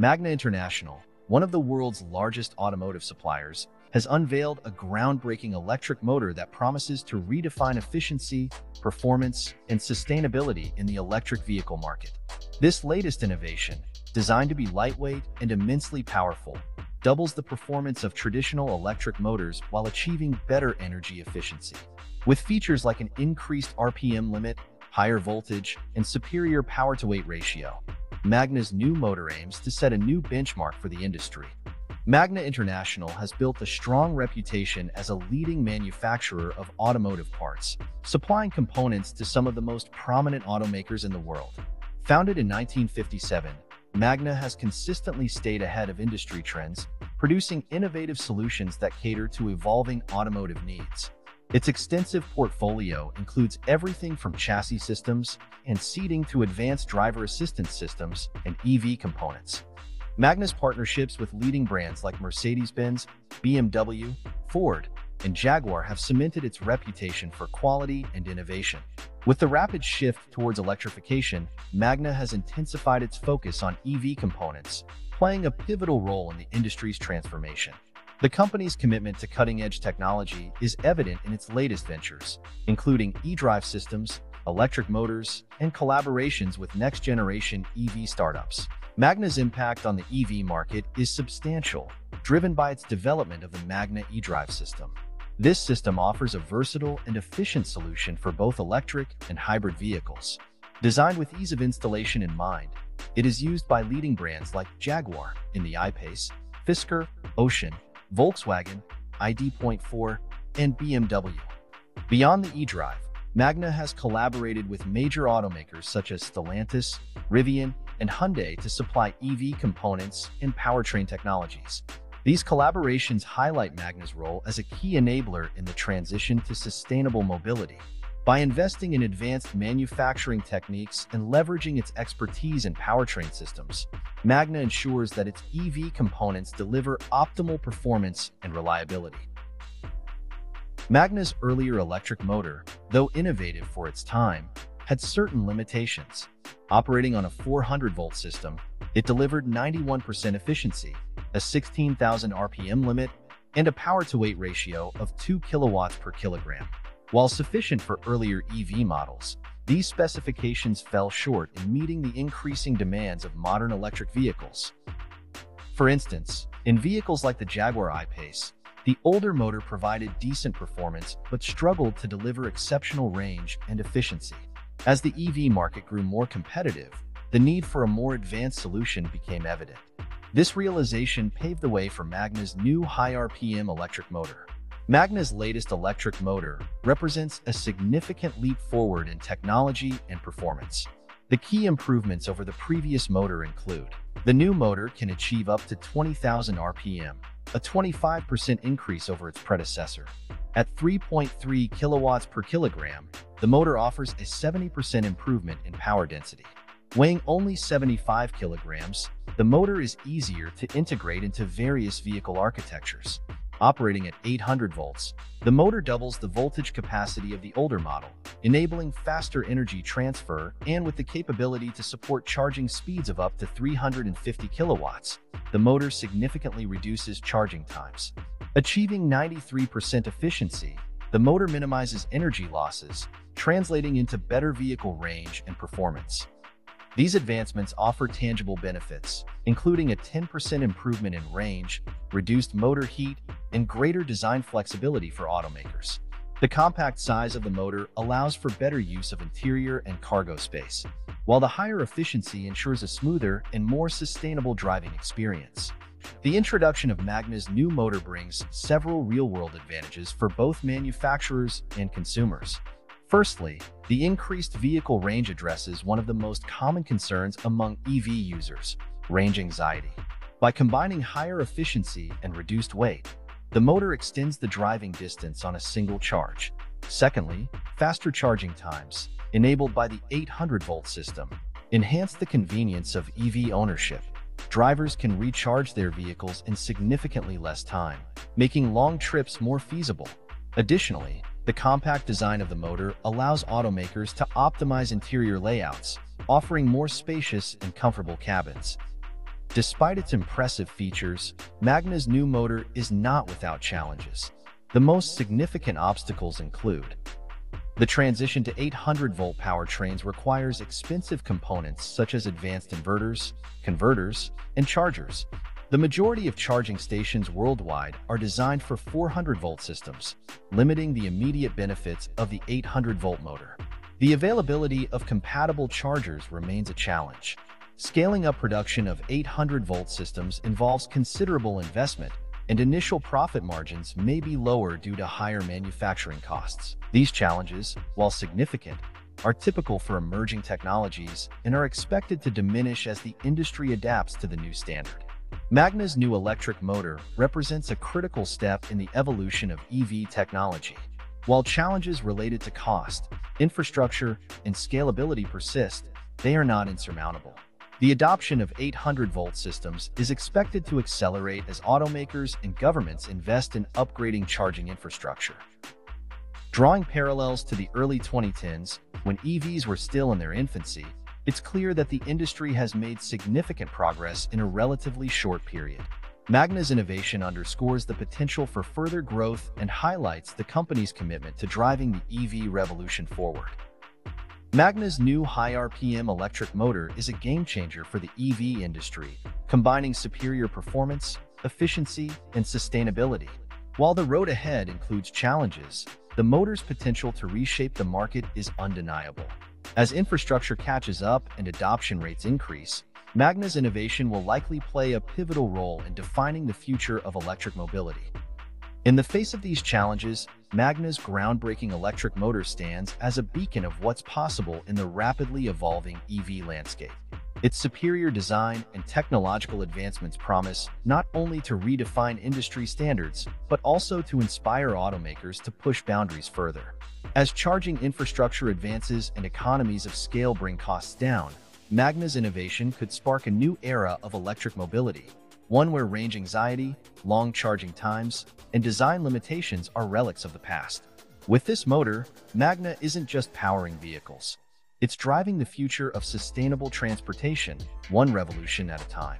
Magna International, one of the world's largest automotive suppliers, has unveiled a groundbreaking electric motor that promises to redefine efficiency, performance, and sustainability in the electric vehicle market. This latest innovation, designed to be lightweight and immensely powerful, doubles the performance of traditional electric motors while achieving better energy efficiency. With features like an increased RPM limit, higher voltage, and superior power-to-weight ratio, Magna's new motor aims to set a new benchmark for the industry. Magna International has built a strong reputation as a leading manufacturer of automotive parts, supplying components to some of the most prominent automakers in the world. Founded in 1957, Magna has consistently stayed ahead of industry trends, producing innovative solutions that cater to evolving automotive needs. Its extensive portfolio includes everything from chassis systems and seating to advanced driver assistance systems and EV components. Magna's partnerships with leading brands like Mercedes-Benz, BMW, Ford, and Jaguar have cemented its reputation for quality and innovation. With the rapid shift towards electrification, Magna has intensified its focus on EV components, playing a pivotal role in the industry's transformation. The company's commitment to cutting-edge technology is evident in its latest ventures, including e-drive systems, electric motors, and collaborations with next-generation EV startups. Magna's impact on the EV market is substantial, driven by its development of the Magna eDrive system. This system offers a versatile and efficient solution for both electric and hybrid vehicles. Designed with ease of installation in mind, it is used by leading brands like Jaguar in the I-Pace, Fisker, Ocean, Volkswagen, ID.4, and BMW. Beyond the eDrive, Magna has collaborated with major automakers such as Stellantis, Rivian, and Hyundai to supply EV components and powertrain technologies. These collaborations highlight Magna's role as a key enabler in the transition to sustainable mobility. By investing in advanced manufacturing techniques and leveraging its expertise in powertrain systems, Magna ensures that its EV components deliver optimal performance and reliability. Magna's earlier electric motor, though innovative for its time, had certain limitations. Operating on a 400-volt system, it delivered 91% efficiency, a 16,000 RPM limit, and a power-to-weight ratio of 2 kilowatts per kilogram. While sufficient for earlier EV models, these specifications fell short in meeting the increasing demands of modern electric vehicles. For instance, in vehicles like the Jaguar I-Pace, the older motor provided decent performance but struggled to deliver exceptional range and efficiency. As the EV market grew more competitive, the need for a more advanced solution became evident. This realization paved the way for Magna's new high RPM electric motor. Magna's latest electric motor represents a significant leap forward in technology and performance. The key improvements over the previous motor include the new motor can achieve up to 20,000 RPM, a 25% increase over its predecessor. At 3.3 kilowatts per kilogram, the motor offers a 70% improvement in power density. Weighing only 75 kilograms, the motor is easier to integrate into various vehicle architectures. Operating at 800 volts, the motor doubles the voltage capacity of the older model, enabling faster energy transfer and with the capability to support charging speeds of up to 350 kilowatts. The motor significantly reduces charging times. Achieving 93% efficiency, the motor minimizes energy losses, translating into better vehicle range and performance. These advancements offer tangible benefits, including a 10% improvement in range, reduced motor heat, and greater design flexibility for automakers. The compact size of the motor allows for better use of interior and cargo space, while the higher efficiency ensures a smoother and more sustainable driving experience. The introduction of Magna's new motor brings several real-world advantages for both manufacturers and consumers. Firstly, the increased vehicle range addresses one of the most common concerns among EV users, range anxiety. By combining higher efficiency and reduced weight, the motor extends the driving distance on a single charge. Secondly, faster charging times, enabled by the 800-volt system, enhance the convenience of EV ownership. Drivers can recharge their vehicles in significantly less time, making long trips more feasible. Additionally, the compact design of the motor allows automakers to optimize interior layouts, offering more spacious and comfortable cabins. Despite its impressive features, Magna's new motor is not without challenges. The most significant obstacles include the transition to 800-volt powertrains requires expensive components such as advanced inverters, converters, and chargers. The majority of charging stations worldwide are designed for 400-volt systems, limiting the immediate benefits of the 800-volt motor. The availability of compatible chargers remains a challenge. Scaling up production of 800-volt systems involves considerable investment, and initial profit margins may be lower due to higher manufacturing costs. These challenges, while significant, are typical for emerging technologies and are expected to diminish as the industry adapts to the new standard. Magna's new electric motor represents a critical step in the evolution of EV technology. While challenges related to cost, infrastructure, and scalability persist, they are not insurmountable. The adoption of 800-volt systems is expected to accelerate as automakers and governments invest in upgrading charging infrastructure. Drawing parallels to the early 2010s, when EVs were still in their infancy, it's clear that the industry has made significant progress in a relatively short period. Magna's innovation underscores the potential for further growth and highlights the company's commitment to driving the EV revolution forward. Magna's new high RPM electric motor is a game-changer for the EV industry, combining superior performance, efficiency, and sustainability. While the road ahead includes challenges, the motor's potential to reshape the market is undeniable. As infrastructure catches up and adoption rates increase, Magna's innovation will likely play a pivotal role in defining the future of electric mobility. In the face of these challenges, Magna's groundbreaking electric motor stands as a beacon of what's possible in the rapidly evolving EV landscape. Its superior design and technological advancements promise not only to redefine industry standards, but also to inspire automakers to push boundaries further. As charging infrastructure advances and economies of scale bring costs down, Magna's innovation could spark a new era of electric mobility, one where range anxiety, long charging times, and design limitations are relics of the past. With this motor, Magna isn't just powering vehicles. It's driving the future of sustainable transportation, one revolution at a time.